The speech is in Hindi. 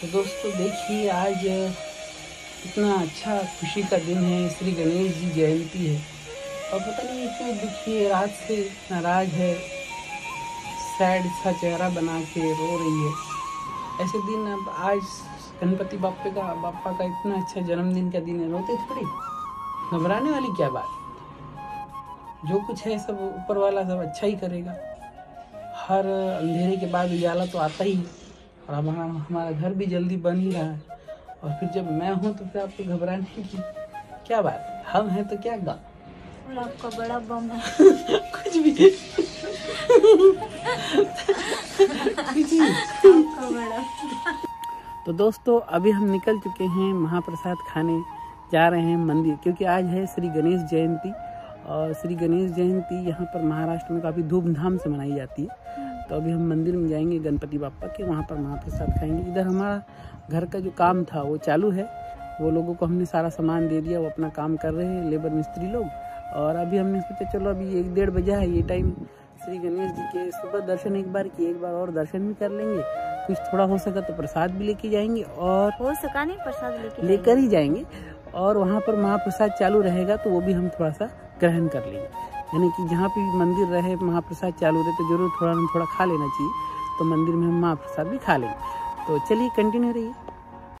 तो दोस्तों, देखिए, आज इतना अच्छा खुशी का दिन है। श्री गणेश जी जयंती है। और पता नहीं क्यों दुखी है रात से नाराज़ है। सैड सा चेहरा बना के रो रही है। ऐसे दिन अब आज गणपति बापे का बापा का इतना अच्छा जन्मदिन का दिन है। रोते थोड़ी। घबराने वाली क्या बात? जो कुछ है, सब ऊपर वाला सब अच्छा ही करेगा। हर अंधेरे के बाद उजाला तो आता ही है। और अब हमारा हमारा घर भी जल्दी बन ही रहा है। और फिर जब मैं हूँ तो फिर आपको घबराने की क्या बात है? हम हैं तो क्या गा और आपका बड़ा बम है। कुछ भी। कुछ भी तो दोस्तों अभी हम निकल चुके हैं महाप्रसाद खाने। जा रहे हैं मंदिर क्योंकि आज है श्री गणेश जयंती। और श्री गणेश जयंती यहाँ पर महाराष्ट्र में काफ़ी धूमधाम से मनाई जाती है। तो अभी हम मंदिर में जाएँगे गणपति बापा के वहाँ पर महाप्रसाद खाएँगे। इधर हमारा घर का जो काम था वो चालू है। वो लोगों को हमने सारा सामान दे दिया वो अपना काम कर रहे हैं लेबर मिस्त्री लोग। और अभी हमने सोचा चलो अभी एक डेढ़ बजा है ये टाइम श्री गणेश जी के सुबह दर्शन एक बार किए एक बार और दर्शन भी कर लेंगे। कुछ थोड़ा हो सका तो प्रसाद भी लेके जाएँगे और हो सका नहीं प्रसाद लेके लेकर ही जाएँगे। और वहाँ पर महाप्रसाद चालू रहेगा तो वो भी हम थोड़ा सा ग्रहण कर लेंगे। यानी कि जहाँ भी मंदिर रहे, महाप्रसाद चालू रहे तो ज़रूर थोड़ा ना थोड़ा खा लेना चाहिए। तो मंदिर में हम महाप्रसाद भी खा लेंगे। तो चलिए कंटिन्यू रहिए।